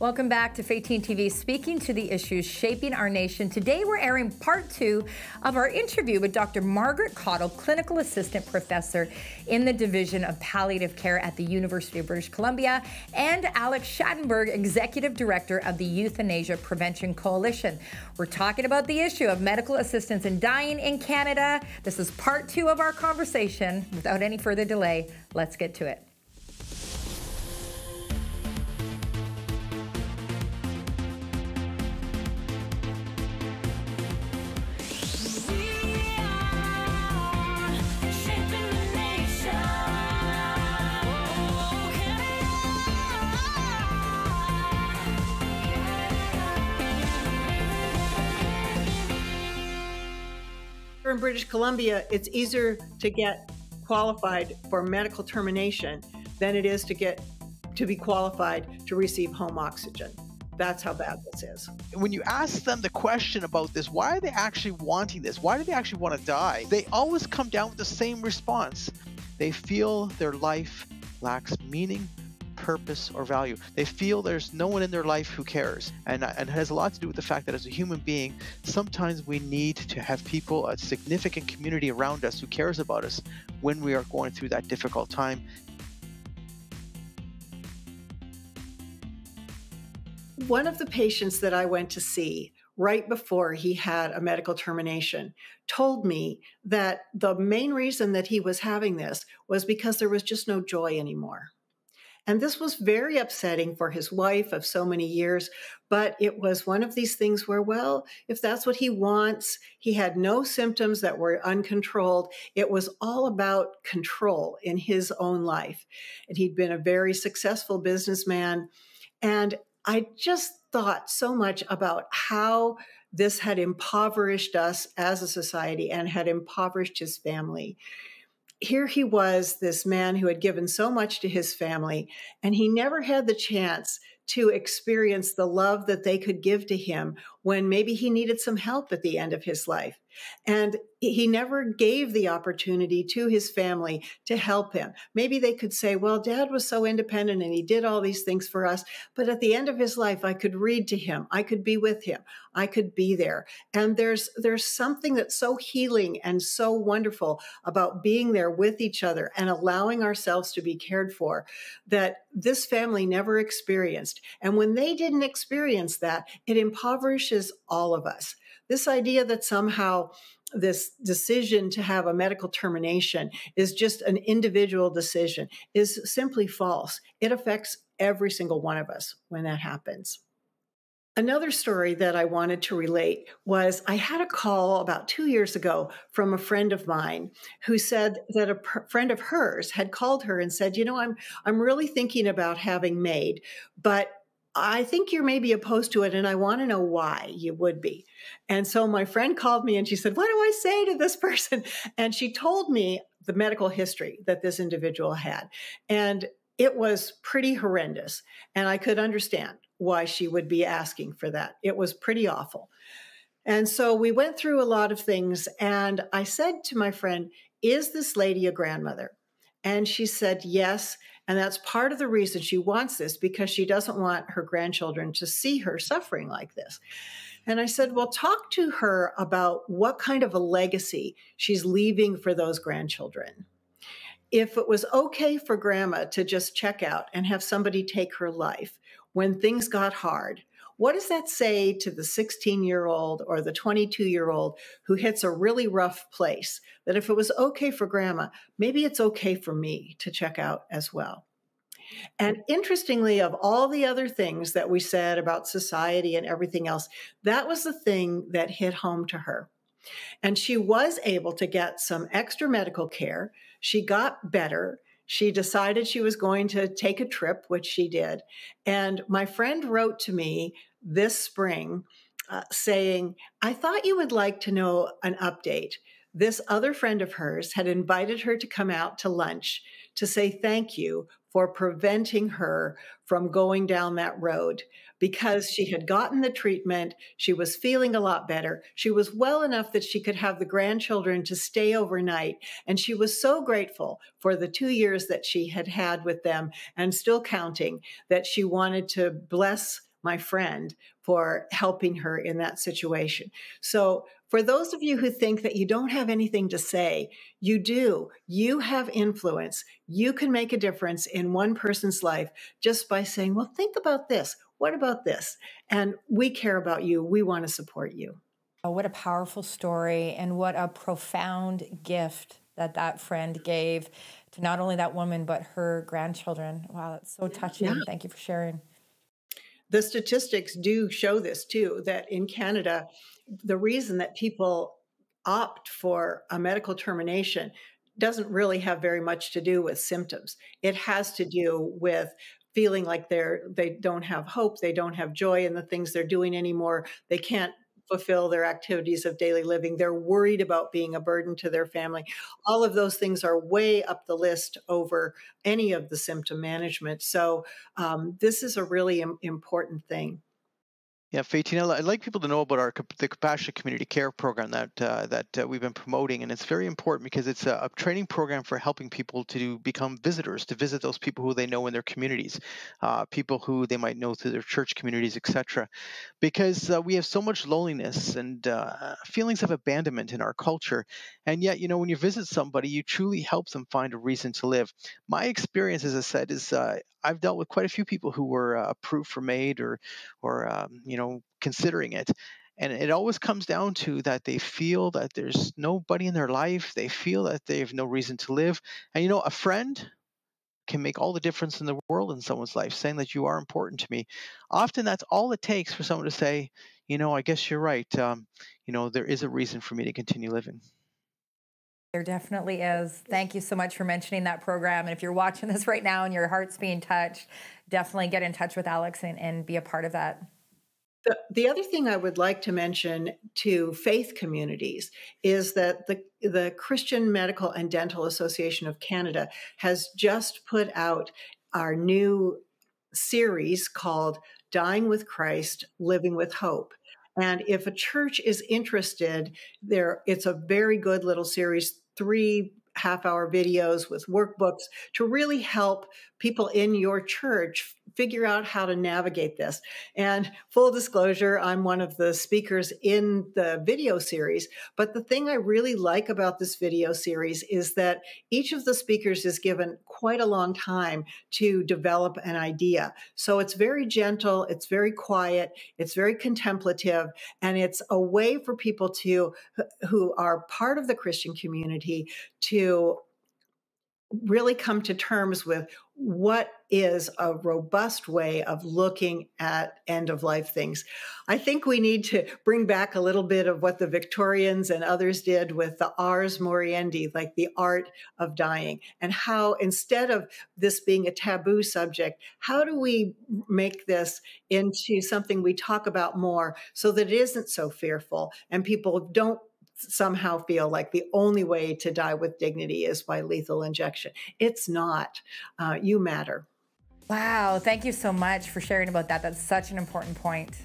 Welcome back to Faytene TV, speaking to the issues shaping our nation. Today we're airing part two of our interview with Dr. Margaret Cottle, Clinical Assistant Professor in the Division of Palliative Care at the University of British Columbia, and Alex Schadenberg, Executive Director of the Euthanasia Prevention Coalition. We're talking about the issue of medical assistance in dying in Canada. This is part two of our conversation. Without any further delay, let's get to it. In British Columbia, it's easier to get qualified for medical termination than it is to get to be qualified to receive home oxygen. That's how bad this is. When you ask them the question about this, why are they actually wanting this? Why do they actually want to die? They always come down with the same response. They feel their life lacks meaning, purpose or value. They feel there's no one in their life who cares. And, and it has a lot to do with the fact that as a human being, sometimes we need to have people, a significant community around us who cares about us when we are going through that difficult time. One of the patients that I went to see right before he had a medical termination told me that the main reason that he was having this was because there was just no joy anymore. And this was very upsetting for his wife of so many years. But it was one of these things where, well, if that's what he wants, he had no symptoms that were uncontrolled. It was all about control in his own life. And he'd been a very successful businessman. And I just thought so much about how this had impoverished us as a society and had impoverished his family here he was, this man who had given so much to his family, and he never had the chance to experience the love that they could give to him when maybe he needed some help at the end of his life. And he never gave the opportunity to his family to help him. Maybe they could say, well, dad was so independent and he did all these things for us. But at the end of his life, I could read to him. I could be with him. I could be there. And there's, there's something that's so healing and so wonderful about being there with each other and allowing ourselves to be cared for that this family never experienced. And when they didn't experience that, it impoverishes all of us. This idea that somehow this decision to have a medical termination is just an individual decision is simply false. It affects every single one of us when that happens. Another story that I wanted to relate was I had a call about two years ago from a friend of mine who said that a friend of hers had called her and said, "You know, I'm I'm really thinking about having MAID, but I think you're maybe opposed to it, and I want to know why you would be. And so my friend called me and she said, What do I say to this person? And she told me the medical history that this individual had. And it was pretty horrendous. And I could understand why she would be asking for that. It was pretty awful. And so we went through a lot of things. And I said to my friend, Is this lady a grandmother? And she said, Yes. And that's part of the reason she wants this because she doesn't want her grandchildren to see her suffering like this. And I said, Well, talk to her about what kind of a legacy she's leaving for those grandchildren. If it was okay for grandma to just check out and have somebody take her life when things got hard, what does that say to the 16 year old or the 22 year old who hits a really rough place? That if it was okay for grandma, maybe it's okay for me to check out as well. And interestingly, of all the other things that we said about society and everything else, that was the thing that hit home to her. And she was able to get some extra medical care. She got better. She decided she was going to take a trip, which she did. And my friend wrote to me this spring uh, saying, I thought you would like to know an update. This other friend of hers had invited her to come out to lunch to say thank you for preventing her from going down that road because she had gotten the treatment. She was feeling a lot better. She was well enough that she could have the grandchildren to stay overnight. And she was so grateful for the two years that she had had with them and still counting that she wanted to bless my friend for helping her in that situation. So, for those of you who think that you don't have anything to say, you do. You have influence. You can make a difference in one person's life just by saying, Well, think about this. What about this? And we care about you. We want to support you. Oh, what a powerful story and what a profound gift that that friend gave to not only that woman but her grandchildren. Wow, that's so touching. Yeah. Thank you for sharing. The statistics do show this too that in Canada, the reason that people opt for a medical termination doesn't really have very much to do with symptoms. It has to do with feeling like they're they don't have hope, they don't have joy in the things they're doing anymore. They can't fulfill their activities of daily living. They're worried about being a burden to their family. All of those things are way up the list over any of the symptom management. So, um, this is a really Im- important thing. Yeah, Faytene, I'd like people to know about our the compassionate community care program that uh, that uh, we've been promoting, and it's very important because it's a, a, training program for helping people to become visitors, to visit those people who they know in their communities, uh, people who they might know through their church communities, etc. Because uh, we have so much loneliness and uh, feelings of abandonment in our culture, and yet, you know, when you visit somebody, you truly help them find a reason to live. My experience, as I said, is uh, I've dealt with quite a few people who were approved for MAID or or um, you know know considering it and it always comes down to that they feel that there's nobody in their life they feel that they have no reason to live and you know a friend can make all the difference in the world in someone's life saying that you are important to me often that's all it takes for someone to say you know i guess you're right um, you know there is a reason for me to continue living there definitely is. Thank you so much for mentioning that program. And if you're watching this right now and your heart's being touched, definitely get in touch with Alex and, and be a part of that. The, the other thing I would like to mention to faith communities is that the, the Christian Medical and Dental Association of Canada has just put out our new series called Dying with Christ, Living with Hope. And if a church is interested, there it's a very good little series, three half hour videos with workbooks to really help people in your church figure out how to navigate this. And full disclosure, I'm one of the speakers in the video series. But the thing I really like about this video series is that each of the speakers is given quite a long time to develop an idea. So it's very gentle, it's very quiet, it's very contemplative, and it's a way for people to who are part of the Christian community to really come to terms with what is a robust way of looking at end of life things. I think we need to bring back a little bit of what the Victorians and others did with the ars moriendi, like the art of dying, and how instead of this being a taboo subject, how do we make this into something we talk about more so that it isn't so fearful and people don't somehow feel like the only way to die with dignity is by lethal injection. It's not. Uh, you matter. Wow. Thank you so much for sharing about that. That's such an important point.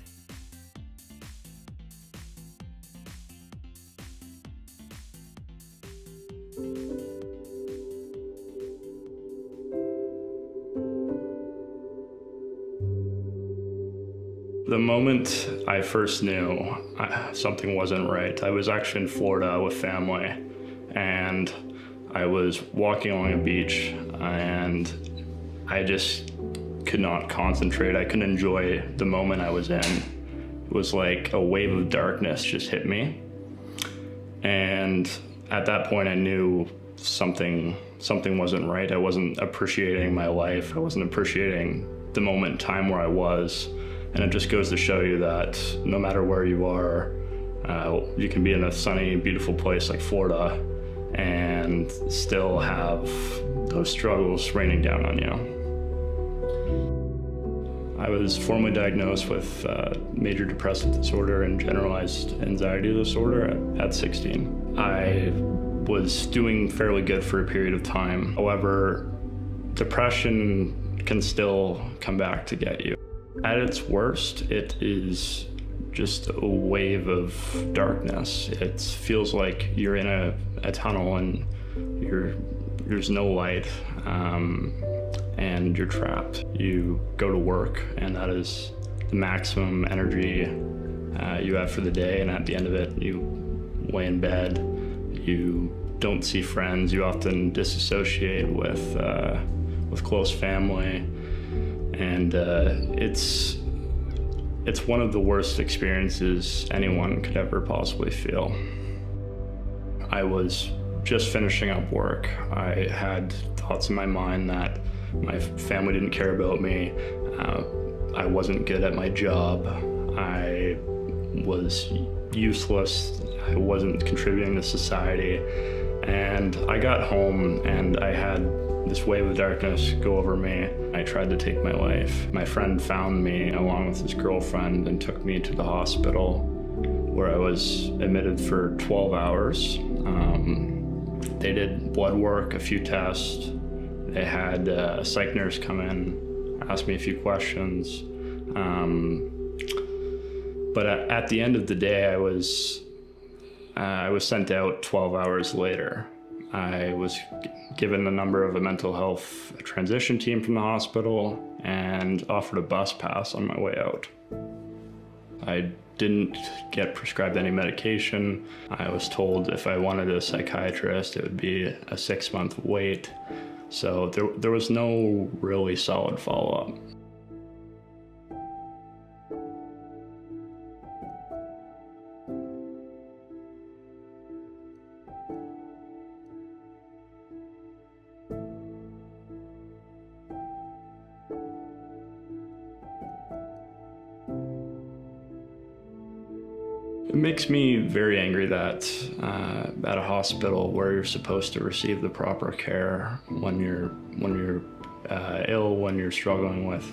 Moment I first knew uh, something wasn't right, I was actually in Florida with family, and I was walking along a beach, and I just could not concentrate. I couldn't enjoy the moment I was in. It was like a wave of darkness just hit me, and at that point, I knew something something wasn't right. I wasn't appreciating my life. I wasn't appreciating the moment in time where I was. And it just goes to show you that no matter where you are, uh, you can be in a sunny, beautiful place like Florida and still have those struggles raining down on you. I was formally diagnosed with uh, major depressive disorder and generalized anxiety disorder at, at 16. I was doing fairly good for a period of time. However, depression can still come back to get you. At its worst, it is just a wave of darkness. It feels like you're in a, a tunnel and you're, there's no light um, and you're trapped. You go to work and that is the maximum energy uh, you have for the day, and at the end of it, you lay in bed, you don't see friends, you often disassociate with uh, with close family, and uh, it's it's one of the worst experiences anyone could ever possibly feel. I was just finishing up work. I had thoughts in my mind that my family didn't care about me. Uh, I wasn't good at my job. I was useless. I wasn't contributing to society. And I got home and I had this wave of darkness go over me. I tried to take my life. My friend found me along with his girlfriend and took me to the hospital where I was admitted for 12 hours. Um, they did blood work, a few tests. They had uh, a psych nurse come in, ask me a few questions. Um, but at, the end of the day, I was uh, I was sent out 12 hours later. I was given the number of a mental health transition team from the hospital and offered a bus pass on my way out. I didn't get prescribed any medication. I was told if I wanted a psychiatrist, it would be a six month wait. So there, there was no really solid follow up. It makes me very angry that uh, at a hospital where you're supposed to receive the proper care when you're when you're uh, ill, when you're struggling with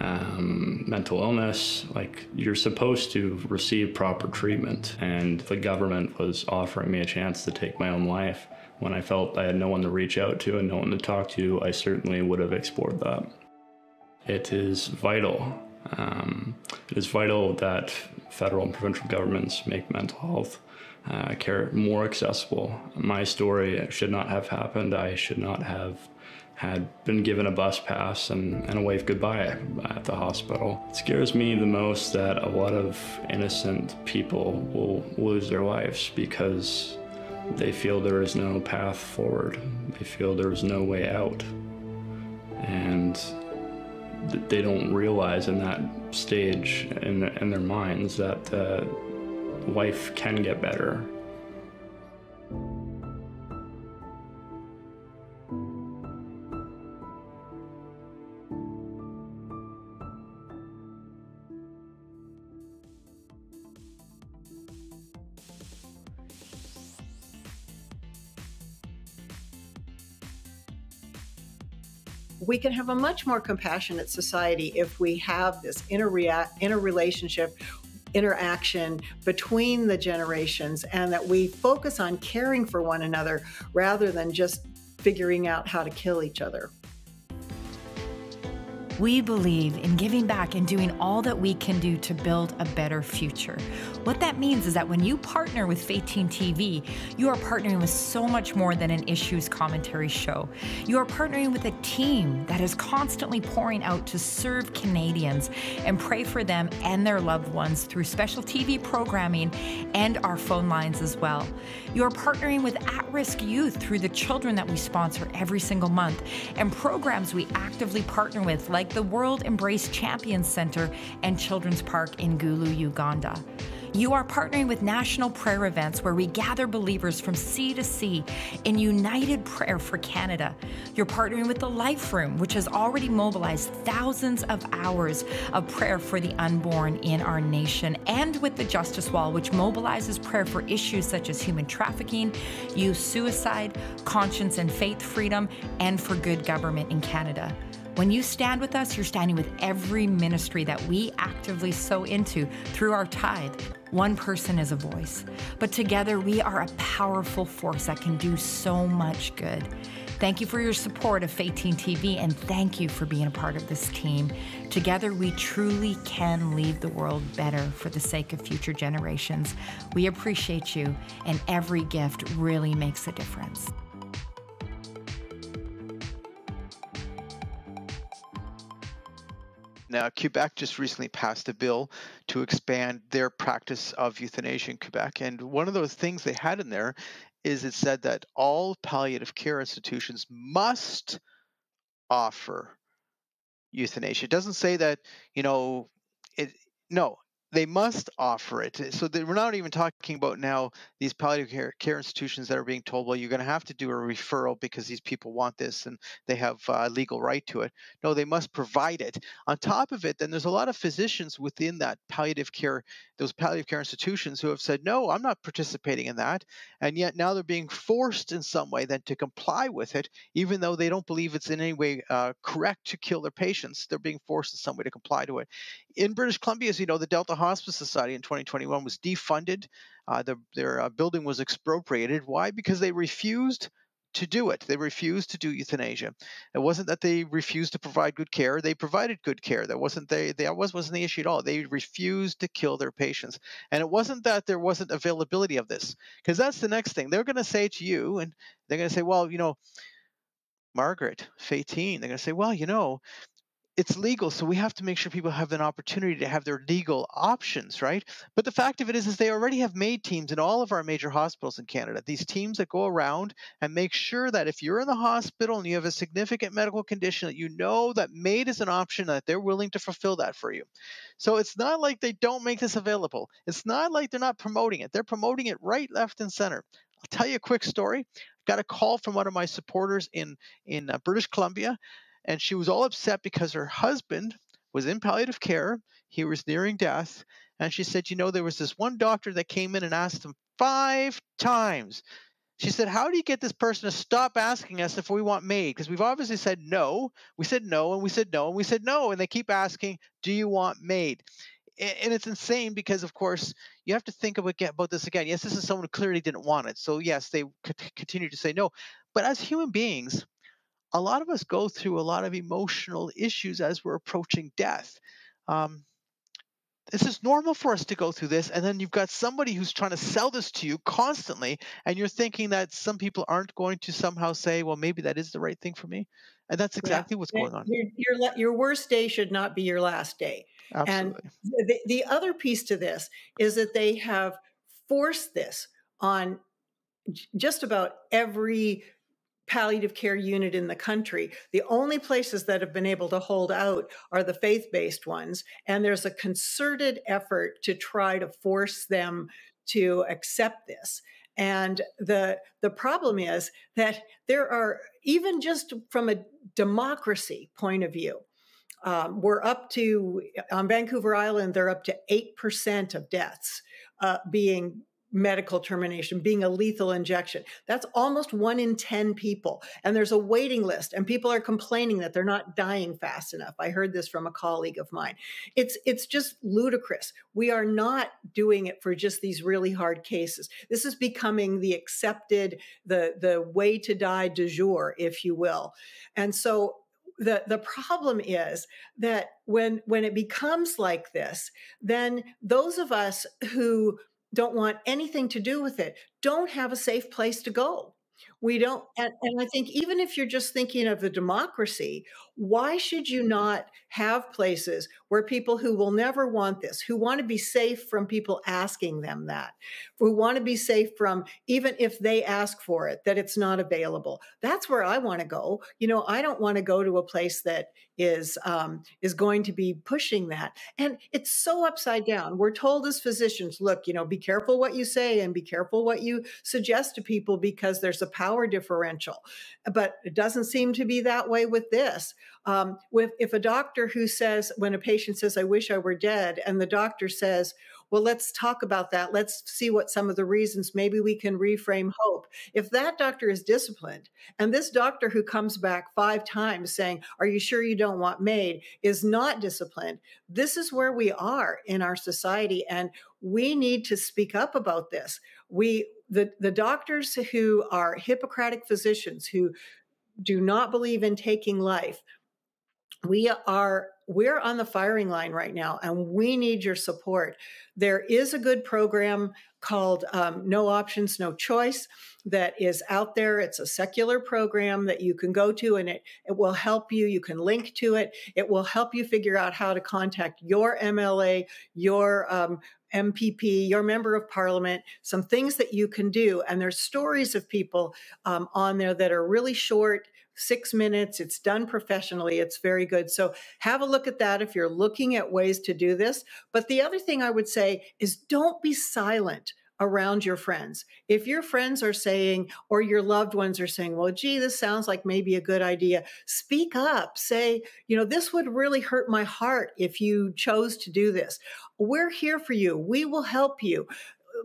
um, mental illness, like you're supposed to receive proper treatment. And the government was offering me a chance to take my own life. When I felt I had no one to reach out to and no one to talk to, I certainly would have explored that. It is vital um, it is vital that federal and provincial governments make mental health uh, care more accessible. My story should not have happened. I should not have had been given a bus pass and, and a wave goodbye at the hospital. It scares me the most that a lot of innocent people will lose their lives because they feel there is no path forward. They feel there is no way out. And they don't realize in that stage in, in their minds that uh, life can get better we can have a much more compassionate society if we have this inter interrelationship interaction between the generations and that we focus on caring for one another rather than just figuring out how to kill each other. We believe in giving back and doing all that we can do to build a better future. What that means is that when you partner with Faytene TV, you are partnering with so much more than an issues commentary show. You are partnering with a team that is constantly pouring out to serve Canadians and pray for them and their loved ones through special TV programming and our phone lines as well. You are partnering with at risk youth through the children that we sponsor every single month and programs we actively partner with, like like the World Embrace Champions Center and Children's Park in Gulu, Uganda. You are partnering with national prayer events where we gather believers from sea to sea in united prayer for Canada. You're partnering with the Life Room, which has already mobilized thousands of hours of prayer for the unborn in our nation, and with the Justice Wall, which mobilizes prayer for issues such as human trafficking, youth suicide, conscience and faith freedom, and for good government in Canada. When you stand with us, you're standing with every ministry that we actively sow into through our tithe. One person is a voice, but together we are a powerful force that can do so much good. Thank you for your support of Faytene TV and thank you for being a part of this team. Together, we truly can leave the world better for the sake of future generations. We appreciate you, and every gift really makes a difference. Now, Quebec just recently passed a bill to expand their practice of euthanasia in Quebec. And one of those things they had in there is it said that all palliative care institutions must offer euthanasia. It doesn't say that, you know, it, no, they must offer it. So we're not even talking about now these palliative care, care, institutions that are being told, well, you're going to have to do a referral because these people want this and they have a legal right to it. No, they must provide it. On top of it, then there's a lot of physicians within that palliative care, those palliative care institutions who have said, no, I'm not participating in that. And yet now they're being forced in some way then to comply with it, even though they don't believe it's in any way uh, correct to kill their patients. They're being forced in some way to comply to it. In British Columbia, as you know, the Delta Hospice Society in 2021 was defunded. Uh, the, their uh, building was expropriated. Why? Because they refused to do it. They refused to do euthanasia. It wasn't that they refused to provide good care; they provided good care. That wasn't they. That was wasn't the issue at all. They refused to kill their patients, and it wasn't that there wasn't availability of this. Because that's the next thing they're going to say to you, and they're going to say, "Well, you know." Margaret, Faytene, they're going to say, well, you know, it's legal, so we have to make sure people have an opportunity to have their legal options, right? But the fact of it is, is they already have MAID teams in all of our major hospitals in Canada. These teams that go around and make sure that if you're in the hospital and you have a significant medical condition, that you know that MAID is an option, that they're willing to fulfill that for you. So it's not like they don't make this available. It's not like they're not promoting it. They're promoting it right, left, and center. I'll tell you a quick story. I got a call from one of my supporters in in uh, British Columbia and she was all upset because her husband was in palliative care. He was nearing death. And she said, You know, there was this one doctor that came in and asked him five times. She said, How do you get this person to stop asking us if we want MAID? Because we've obviously said no. We said no, and we said no, and we said no. And they keep asking, Do you want MAID? And it's insane because, of course, you have to think about, about this again. Yes, this is someone who clearly didn't want it. So, yes, they continue to say no. But as human beings, a lot of us go through a lot of emotional issues as we're approaching death. Um, this is normal for us to go through this and then you've got somebody who's trying to sell this to you constantly and you're thinking that some people aren't going to somehow say well maybe that is the right thing for me and that's exactly yeah. what's going on your, your, your, worst day should not be your last day Absolutely. and the, the other piece to this is that they have forced this on just about every palliative care unit in the country. The only places that have been able to hold out are the faith based ones. And there's a concerted effort to try to force them to accept this. And the, the problem is that there are, even just from a democracy point of view, um, we're up to, on Vancouver Island, they're up to 8% of deaths uh, being medical termination being a lethal injection. That's almost one in 10 people. And there's a waiting list and people are complaining that they're not dying fast enough. I heard this from a colleague of mine. It's, it's just ludicrous. We are not doing it for just these really hard cases. This is becoming the accepted, the, the way to die du jour, if you will. And so the the problem is that when when it becomes like this then those of us who don't want anything to do with it, don't have a safe place to go. We don't, and, and, I think even if you're just thinking of the democracy, why should you not have places where people who will never want this, who want to be safe from people asking them that, who want to be safe from even if they ask for it, that it's not available? That's where I want to go. You know, I don't want to go to a place that is um, is going to be pushing that, and it's so upside down. We're told as physicians, look, you know, be careful what you say and be careful what you suggest to people because there's a power differential. But it doesn't seem to be that way with this. Um, with if a doctor who says when a patient says, "I wish I were dead," and the doctor says, well, let's talk about that. Let's see what some of the reasons, maybe we can reframe hope. If that doctor is disciplined, and this doctor who comes back five times saying, Are you sure you don't want MAID, is not disciplined, this is where we are in our society. And we need to speak up about this. We, the, the doctors who are Hippocratic physicians who do not believe in taking life, we are we're on the firing line right now and we need your support. There is a good program called um, No Options, No Choice that is out there. It's a secular program that you can go to and it, it will help you. You can link to it. It will help you figure out how to contact your MLA, your um, MPP, your member of parliament, some things that you can do. And there's stories of people um, on there that are really short, six minutes. It's done professionally. It's very good. So have a look at that if you're looking at ways to do this. But the other thing I would say is don't be silent around your friends. If your friends are saying, or your loved ones are saying, well, gee, this sounds like maybe a good idea, speak up. Say, you know, this would really hurt my heart if you chose to do this. We're here for you. We will help you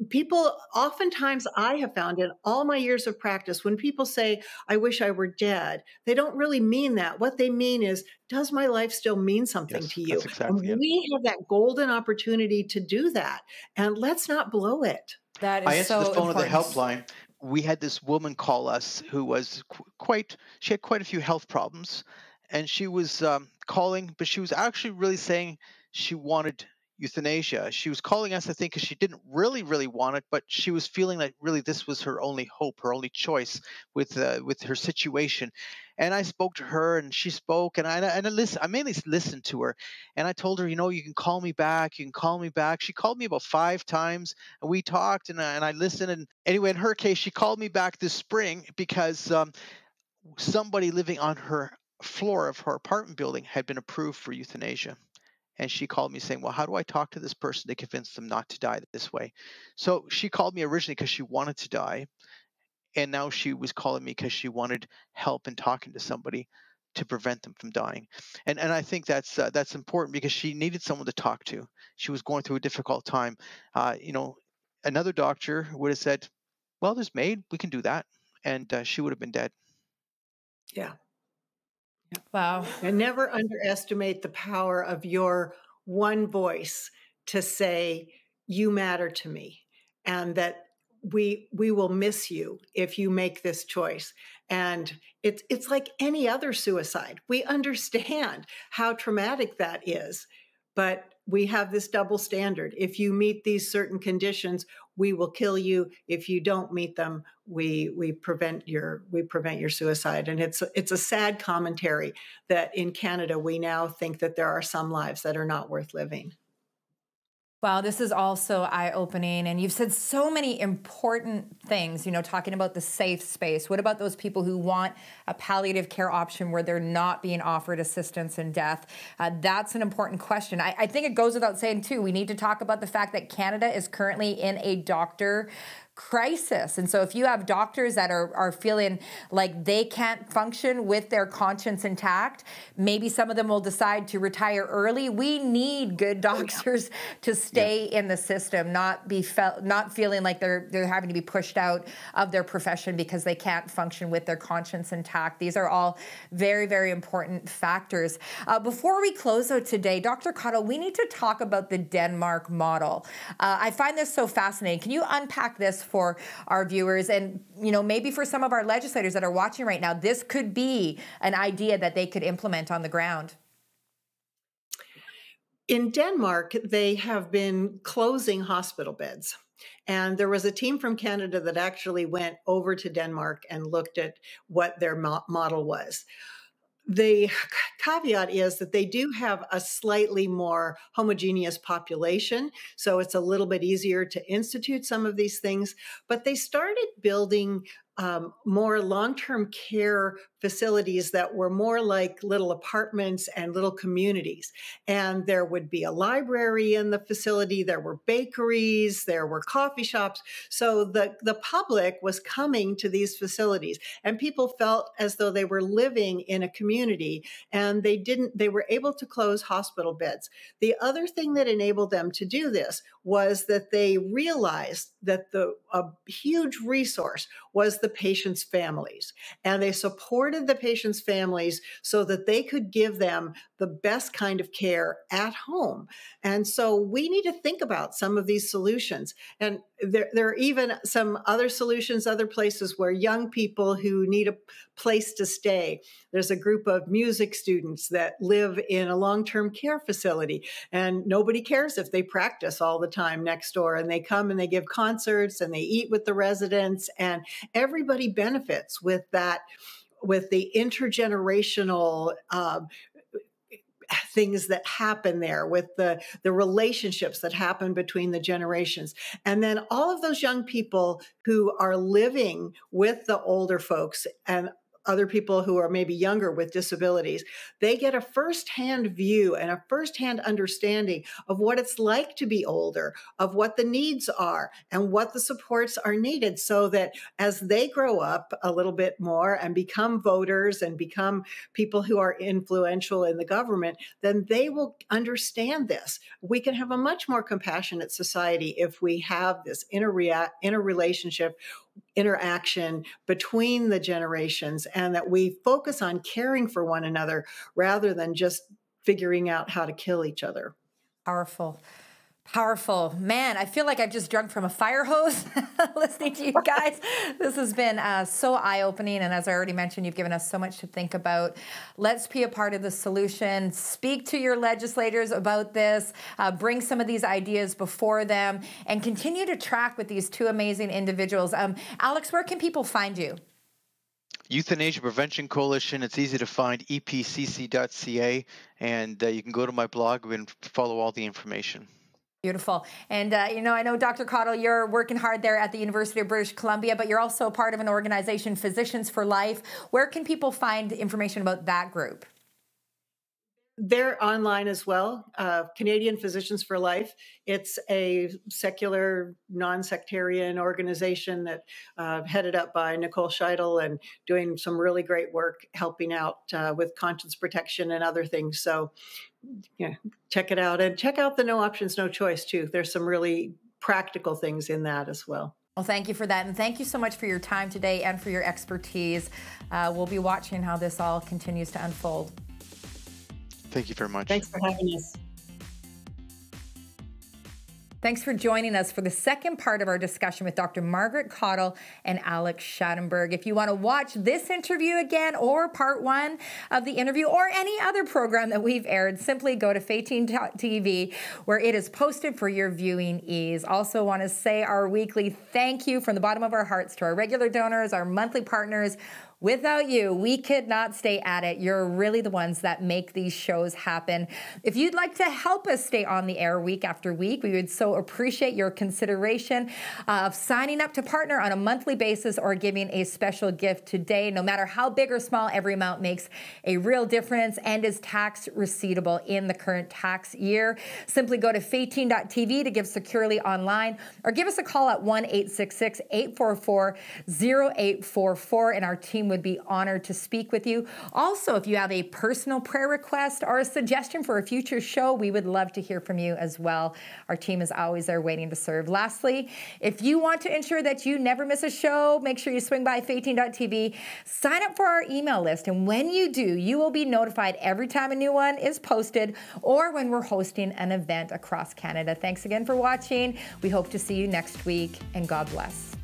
people oftentimes i have found in all my years of practice when people say i wish i were dead they don't really mean that what they mean is does my life still mean something Yes, to you exactly and we have that golden opportunity to do that and let's not blow it That is I answered so the phone important. of the helpline. We had this woman call us who was qu- quite, she had quite a few health problems. And she was um, calling, but she was actually really saying she wanted euthanasia. She was calling us, I think, because she didn't really, really want it, but she was feeling like really this was her only hope, her only choice with uh, with her situation. And I spoke to her, and she spoke, and I and I listen. I mainly listened to her, and I told her, you know, you can call me back. You can call me back. She called me about five times, and we talked, and I, and I listened. And anyway, in her case, she called me back this spring because um, somebody living on her floor of her apartment building had been approved for euthanasia. And she called me saying, Well, how do I talk to this person to convince them not to die this way? So she called me originally because she wanted to die. And now she was calling me because she wanted help in talking to somebody to prevent them from dying. And and I think that's uh, that's important because she needed someone to talk to. She was going through a difficult time. Uh, you know, another doctor would have said, "Well, there's MAID. We can do that," and uh, she would have been dead. yeah Wow. And never underestimate the power of your one voice to say, you matter to me, and that we we will miss you if you make this choice. And it's it's like any other suicide. We understand how traumatic that is, but we have this double standard. If you meet these certain conditions, we will kill you. If you don't meet them, we we prevent your we prevent your suicide. And it's it's a sad commentary that in Canada we now think that there are some lives that are not worth living. Wow, this is also eye opening. And you've said so many important things, you know, talking about the safe space. What about those people who want a palliative care option where they're not being offered assistance in death? Uh, that's an important question. I, I think it goes without saying, too, we need to talk about the fact that Canada is currently in a doctor crisis. And so if you have doctors that are, are feeling like they can't function with their conscience intact, maybe some of them will decide to retire early. We need good doctors to stay yeah. in the system, not be felt not feeling like they're they're having to be pushed out of their profession because they can't function with their conscience intact. These are all very, very important factors. Uh, before we close out today, Dr. Cottle, we need to talk about the Denmark model. Uh, I find this so fascinating. Can you unpack this for our viewers. And you know maybe for some of our legislators that are watching right now this could be an idea that they could implement on the ground. In denmark they have been closing hospital beds. And there was a team from Canada that actually went over to Denmark and looked at what their mo- model was the caveat is that they do have a slightly more homogeneous population, so it's a little bit easier to institute some of these things. But they started building um, more long term care facilities that were more like little apartments and little communities. And there would be a library in the facility, there were bakeries, there were coffee shops. So the, the public was coming to these facilities, and people felt as though they were living in a community and they didn't, they were able to close hospital beds. The other thing that enabled them to do this was that they realized that the a huge resource was the patient's families. And they supported the patient's families so that they could give them the best kind of care at home. And so we need to think about some of these solutions. And there, there are even some other solutions, other places where young people who need a place to stay. There's a group of music students that live in a long term care facility, and nobody cares if they practice all the time next door. And they come and they give concerts and they eat with the residents, and everybody benefits with that with the intergenerational uh, things that happen there with the the relationships that happen between the generations. And then all of those young people who are living with the older folks and other people who are maybe younger with disabilities, they get a firsthand view and a firsthand understanding of what it's like to be older, of what the needs are, and what the supports are needed so that as they grow up a little bit more and become voters and become people who are influential in the government, then they will understand this. We can have a much more compassionate society if we have this interrelationship interaction between the generations and that we focus on caring for one another rather than just figuring out how to kill each other. Powerful. Powerful. Man, I feel like I've just drunk from a fire hose listening to you guys. this has been uh, so eye opening. And as I already mentioned, you've given us so much to think about. Let's be a part of the solution. Speak to your legislators about this. Uh, bring some of these ideas before them and continue to track with these two amazing individuals. Um, Alex, where can people find you? Euthanasia Prevention Coalition. It's easy to find epcc.ca, and uh, you can go to my blog and follow all the information. Beautiful. And, uh, you know, I know, Dr. Cottle, you're working hard there at the University of British Columbia, but you're also part of an organization, Physicians for Life. Where can people find information about that group? They're online as well. Uh, Canadian Physicians for Life. It's a secular, non-sectarian organization that uh, headed up by Nicole Scheidel and doing some really great work helping out uh, with conscience protection and other things. So, yeah, check it out and check out the No Options, No Choice too. There's some really practical things in that as well. Well, thank you for that. And thank you so much for your time today and for your expertise. Uh, we'll be watching how this all continues to unfold. Thank you very much. Thanks for having us. Thanks for joining us for the second part of our discussion with Dr. Margaret Cottle and Alex Schadenberg. If you want to watch this interview again or part one of the interview or any other program that we've aired, simply go to Faytene TV where it is posted for your viewing ease. Also want to say our weekly thank you from the bottom of our hearts to our regular donors, our monthly partners, Without you, we could not stay at it. You're really the ones that make these shows happen. If you'd like to help us stay on the air week after week, we would so appreciate your consideration uh, of signing up to partner on a monthly basis or giving a special gift today. No matter how big or small, every amount makes a real difference and is tax receivable in the current tax year. Simply go to faytene.tv to give securely online or give us a call at 1 866 844 0844 and our team would be honored to speak with you. Also, if you have a personal prayer request or a suggestion for a future show, we would love to hear from you as well. Our team is always there waiting to serve. Lastly, if you want to ensure that you never miss a show, make sure you swing by faytene.tv, sign up for our email list, and when you do, you will be notified every time a new one is posted or when we're hosting an event across Canada. Thanks again for watching. We hope to see you next week, and God bless.